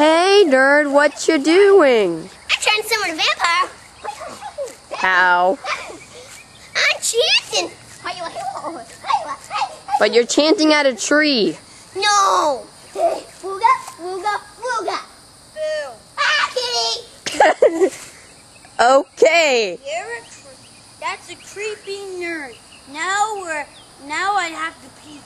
Hey, nerd, what you doing? I'm trying to summon a vampire. How? I'm chanting. But you're chanting at a tree. No. Booga, booga, booga. Boo. Ah, kitty. okay. You're a that's a creepy nerd. Now we're now I have to pee